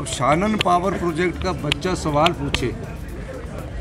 अब Shanan power project का बच्चा सवाल पूछे।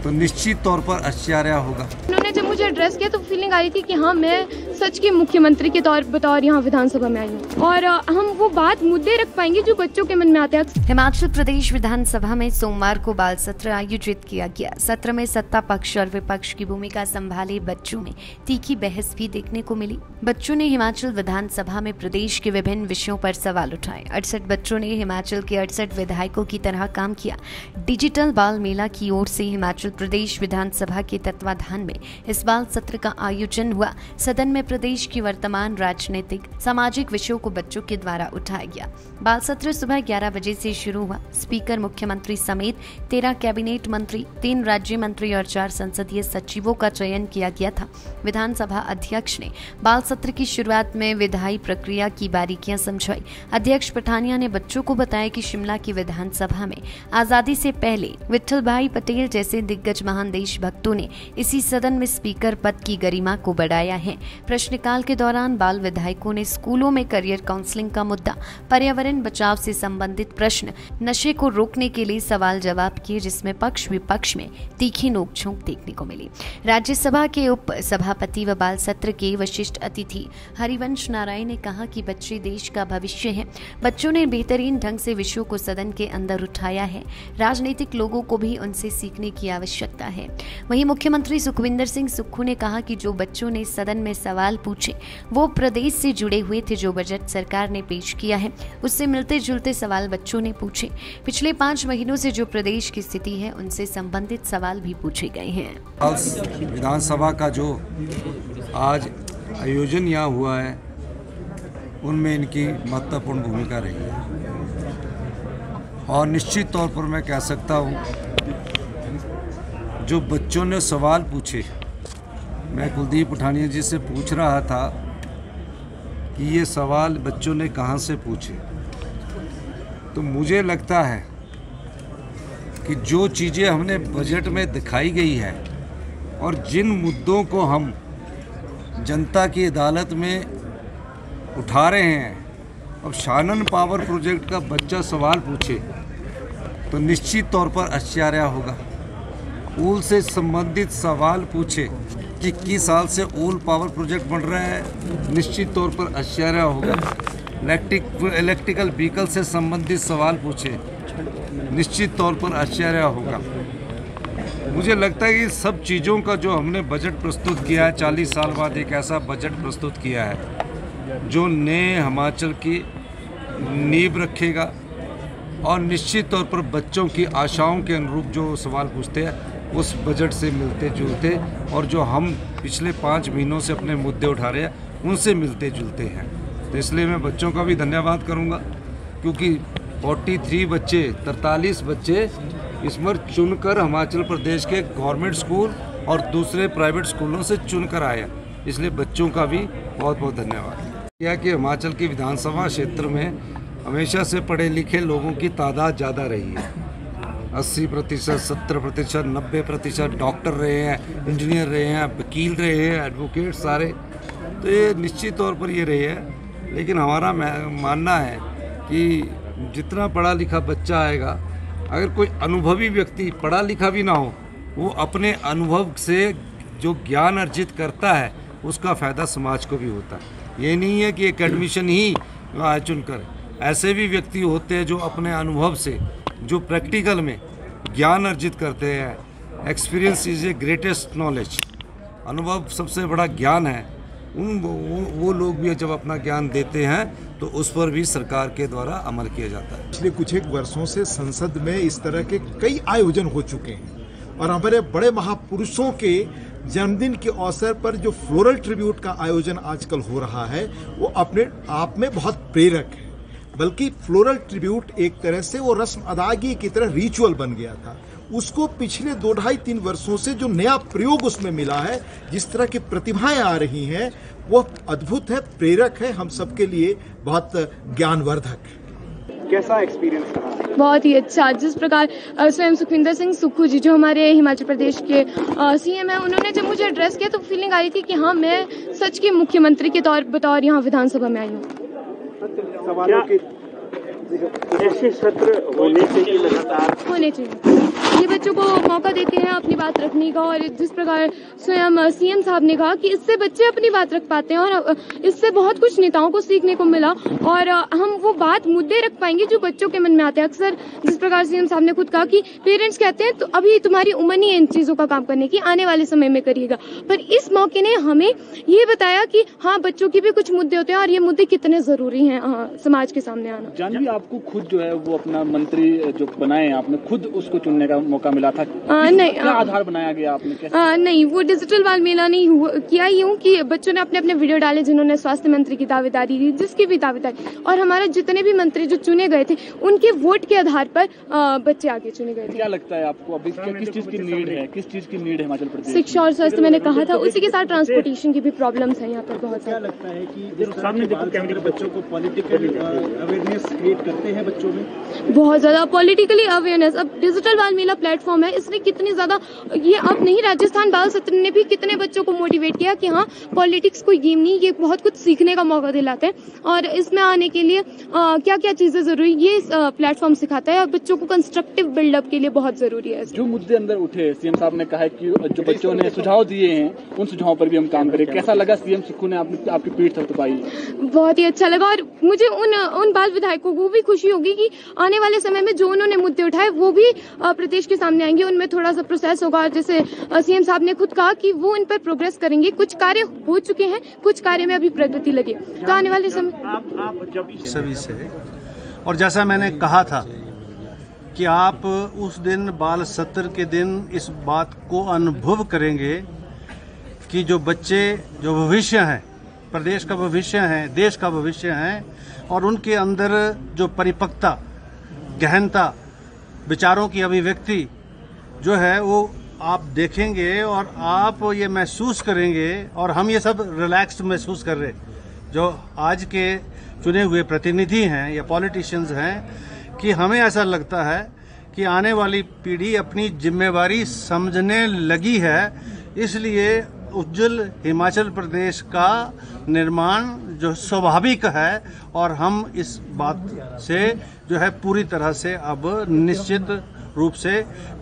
तो निश्चित तौर पर आश्चर्य होगा। उन्होंने जब मुझे एड्रेस किया तो फीलिंग आ रही थी कि हाँ मैं सच की मुख्यमंत्री के तौर बतौर यहाँ विधानसभा में आई हूँ। और हम वो बात मुद्दे रख पाएँगे जो बच्चों के मन में आते हैं। हिमाचल प्रदेश विधानसभा में सोमवार को बाल सत्र आयोजित किया गया। सत्र में सत्ता पक्ष और विपक्ष की भूमिका संभाले बच्चों में तीखी बहस भी देखने को मिली। बच्चों ने हिमाचल विधानसभा में प्रदेश के विभिन्न विषयों पर सवाल उठाए। अड़सठ बच्चों ने हिमाचल के अड़सठ विधायकों की तरह काम किया। डिजिटल बाल मेला की ओर से हिमाचल प्रदेश विधानसभा के तत्वाधान में इस बाल सत्र का आयोजन हुआ। सदन में प्रदेश की वर्तमान राजनीतिक, सामाजिक विषयों को बच्चों के द्वारा उठाया गया। बाल सत्र सुबह 11 बजे से शुरू हुआ। स्पीकर, मुख्यमंत्री समेत तेरह कैबिनेट मंत्री, तीन राज्य मंत्री और चार संसदीय सचिवों का चयन किया गया था। विधानसभा अध्यक्ष ने बाल सत्र की शुरुआत में विधायी प्रक्रिया की बारीकियाँ समझाई। अध्यक्ष पठानिया ने बच्चों को बताया कि शिमला की विधानसभा में आज़ादी से पहले विठल भाई पटेल जैसे दिग्गज महान देशभक्तों ने इसी सदन में स्पीकर पद की गरिमा को बढ़ाया है। प्रश्नकाल के दौरान बाल विधायकों ने स्कूलों में करियर काउंसलिंग का मुद्दा, पर्यावरण बचाव से संबंधित प्रश्न, नशे को रोकने के लिए सवाल जवाब किए, जिसमें पक्ष विपक्ष में तीखी नोकझोंक देखने को मिली। राज्यसभा के उप सभापति व बाल सत्र के वशिष्ठ अतिथि हरिवंश नारायण ने कहा कि बच्चे देश का भविष्य है। बच्चों ने बेहतरीन ढंग से विषयों को सदन के अंदर उठाया है। राजनीतिक लोगों को भी उनसे सीखने की आवश्यकता है। वहीं मुख्यमंत्री सुखविंदर सिंह सुक्खू ने कहा कि जो बच्चों ने सदन में सवाल पूछे, वो प्रदेश से जुड़े हुए थे जो बजट सरकार ने पेश किया है। उससे मिलते जुलते सवाल बच्चों ने पूछे। पिछले पाँच महीनों से जो प्रदेश की स्थिति है, उनसे संबंधित सवाल भी पूछे गए हैं। विधानसभा का जो आज आयोजन यहाँ हुआ है, उनमें इनकी महत्वपूर्ण भूमिका रही है। और निश्चित तौर पर मैं कह सकता हूँ जो बच्चों ने सवाल पूछे, मैं कुलदीप पठानिया जी से पूछ रहा था कि ये सवाल बच्चों ने कहाँ से पूछे। तो मुझे लगता है कि जो चीज़ें हमने बजट में दिखाई गई है और जिन मुद्दों को हम जनता की अदालत में उठा रहे हैं, अब शानन पावर प्रोजेक्ट का बच्चा सवाल पूछे तो निश्चित तौर पर आश्चर्य होगा। ऊल से संबंधित सवाल पूछे कि किस साल से ऊल पावर प्रोजेक्ट बन रहा है, निश्चित तौर पर आश्चर्य होगा। इलेक्ट्रिक, इलेक्ट्रिकल व्हीकल से संबंधित सवाल पूछे, निश्चित तौर पर आश्चर्य होगा। मुझे लगता है कि सब चीज़ों का जो हमने बजट प्रस्तुत किया है, चालीस साल बाद एक ऐसा बजट प्रस्तुत किया है, जो नए हिमाचल की नींव रखेगा और निश्चित तौर पर बच्चों की आशाओं के अनुरूप जो सवाल पूछते हैं उस बजट से मिलते जुलते और जो हम पिछले पाँच महीनों से अपने मुद्दे उठा रहे हैं, उनसे मिलते जुलते हैं। तो इसलिए मैं बच्चों का भी धन्यवाद करूँगा, क्योंकि 43 बच्चे 43 बच्चे इस बार चुनकर हिमाचल प्रदेश के गवर्नमेंट स्कूल और दूसरे प्राइवेट स्कूलों से चुनकर आए इसलिए बच्चों का भी बहुत बहुत धन्यवाद। यह कि हिमाचल की विधानसभा क्षेत्र में हमेशा से पढ़े लिखे लोगों की तादाद ज़्यादा रही है। अस्सी प्रतिशत, सत्तर प्रतिशत, नब्बे प्रतिशत डॉक्टर रहे हैं, इंजीनियर रहे हैं, वकील रहे हैं, एडवोकेट सारे। तो ये निश्चित तौर पर ये रही है। लेकिन हमारा मानना है कि जितना पढ़ा लिखा बच्चा आएगा, अगर कोई अनुभवी व्यक्ति पढ़ा लिखा भी ना हो, वो अपने अनुभव से जो ज्ञान अर्जित करता है, उसका फ़ायदा समाज को भी होता है। ये नहीं है कि एक एडमिशन ही चुनकर ऐसे भी व्यक्ति होते हैं जो अपने अनुभव से जो प्रैक्टिकल में ज्ञान अर्जित करते हैं experience is a greatest knowledge अनुभव सबसे बड़ा ज्ञान है। उन वो, वो लोग भी जब अपना ज्ञान देते हैं तो उस पर भी सरकार के द्वारा अमल किया जाता है। पिछले कुछ एक वर्षों से संसद में इस तरह के कई आयोजन हो चुके हैं और हमारे बड़े महापुरुषों के जन्मदिन के अवसर पर जो फ्लोरल ट्रिब्यूट का आयोजन आजकल हो रहा है वो अपने आप में बहुत प्रेरक है। बल्कि फ्लोरल ट्रिब्यूट एक तरह से वो रस्म अदायगी की तरह रिचुअल बन गया था। उसको पिछले दो ढाई तीन वर्षों से जो नया प्रयोग उसमें मिला है जिस तरह की प्रतिभाएँ आ रही हैं वो अद्भुत है प्रेरक है हम सबके लिए बहुत ज्ञानवर्धक। है कैसा एक्सपीरियंस रहा? बहुत ही अच्छा। जिस प्रकार स्वयं सुखविंदर सिंह सुक्खू जी जो हमारे हिमाचल प्रदेश के सीएम है उन्होंने जब मुझे एड्रेस किया तो फीलिंग आ रही थी कि हाँ मैं सच के मुख्यमंत्री के तौर बतौर यहाँ विधानसभा में आई हूँ। सवालों की ऐसे सत्र होने चाहिए लगातार होने चाहिए। ये बच्चों को मौका देते हैं अपनी बात रखने का और जिस प्रकार स्वयं सीएम साहब ने कहा कि इससे बच्चे अपनी बात रख पाते हैं और इससे बहुत कुछ नेताओं को सीखने को मिला और हम वो बात मुद्दे रख पाएँगे जो बच्चों के मन में आते हैं। अक्सर जिस प्रकार सीएम साहब ने खुद कहा कि पेरेंट्स कहते हैं तो अभी तुम्हारी उम्र नहीं है इन चीज़ों का काम करने की आने वाले समय में करिएगा। पर इस मौके ने हमें ये बताया कि हाँ बच्चों के भी कुछ मुद्दे होते हैं और ये मुद्दे कितने ज़रूरी हैं समाज के सामने आना। जानवी आपको खुद जो है वो अपना मंत्री जो बनाए आपने खुद उसको चुनने का मौका मिला था? आ, नहीं, क्या आ, आधार बनाया गया आपने? आ, नहीं वो डिजिटल बाल मेला नहीं हुआ किया ही हूँ कि बच्चों ने अपने अपने वीडियो डाले जिन्होंने स्वास्थ्य मंत्री की दावेदारी दी जिसकी भी दावेदारी। और हमारे जितने भी मंत्री जो चुने गए थे उनके वोट के आधार पर आ, बच्चे आगे चुने गए थे। क्या लगता है आपको अभी किस चीज़ की नीड है? किस चीज़ की नीड है हिमाचल प्रदेश शिक्षा और स्वास्थ्य मैंने कहा था उसी के साथ ट्रांसपोर्टेशन की भी प्रॉब्लम है यहाँ पर बहुत क्या सारी। लगता है कि बच्चों को पॉलिटिकल अवेयरनेस क्रिएट करते हैं बच्चों में बहुत ज़्यादा पॉलिटिकली अवेयरनेस अब डिजिटल बाल मेला प्लेटफॉर्म है इसने कितनी ज़्यादा ये अब नहीं राजस्थान बाल सत्र ने भी कितने बच्चों को मोटिवेट किया कि हाँ पॉलिटिक्स कोई गेम नहीं ये बहुत कुछ सीखने का मौका दिलाते हैं। और इसमें आने के लिए आ, क्या क्या चीज़ें ज़रूरी ये प्लेटफॉर्म सिखाता है और बच्चों को कंस्ट्रक्टिव बिल्डअप के लिए बहुत ज़रूरी है। जो मुद्दे अंदर उठे सीएम साहब ने कहा है कि जो बच्चों ने सुझाव दिए हैं उन सुझावों पर भी हम काम करें। कैसा लगा सीएम सिक्खू ने आपकी पीठ थपथपाई बहुत ही अच्छा लगा और मुझे उन उन बाल विधायकों को भी खुशी होगी कि आने वाले समय में जो उन्होंने मुद्दे उठाए वो भी प्रदेश के सामने आएँगे। उनमें थोड़ा सा प्रोसेस होगा। जैसे सीएम साहब ने खुद कहा कि वो इन पर प्रोग्रेस करेंगे। कुछ कार्य हो चुके हैं कुछ कार्य में अभी प्रगति लगे। तो आने वाले समय आप आप जब सभी से। और जैसा मैंने कहा था कि आप उस दिन बाल सत्र के दिन इस बात को अनुभव करेंगे कि जो बच्चे जो भविष्य हैं प्रदेश का भविष्य है, देश का भविष्य है, और उनके अंदर जो परिपक्वता, गहनता, विचारों की अभिव्यक्ति जो है, वो आप देखेंगे और आप ये महसूस करेंगे और हम ये सब रिलैक्स्ड महसूस कर रहे जो आज के चुने हुए प्रतिनिधि हैं, या पॉलिटिशियंस हैं, कि हमें ऐसा लगता है कि आने वाली पीढ़ी अपनी जिम्मेवारी समझने लगी है, इसलिए उज्जवल हिमाचल प्रदेश का निर्माण जो स्वाभाविक है और हम इस बात से जो है पूरी तरह से अब निश्चित रूप से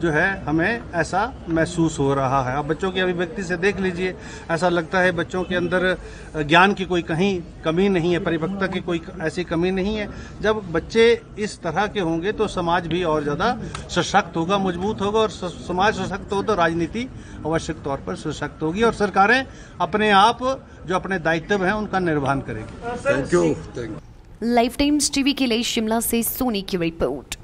जो है हमें ऐसा महसूस हो रहा है। अब बच्चों की अभिव्यक्ति से देख लीजिए, ऐसा लगता है बच्चों के अंदर ज्ञान की कोई कहीं कमी नहीं है, परिपक्वता की कोई ऐसी कमी नहीं है। जब बच्चे इस तरह के होंगे तो समाज भी और ज़्यादा सशक्त होगा, मज़बूत होगा और समाज सशक्त हो तो राजनीति आवश्यक तौर पर सशक्त होगी और सरकारें अपने आप जो अपने दायित्व हैं उनका निर्वहन करेंगी। Thank you life times TV के लिए शिमला से सोनी की रिपोर्ट।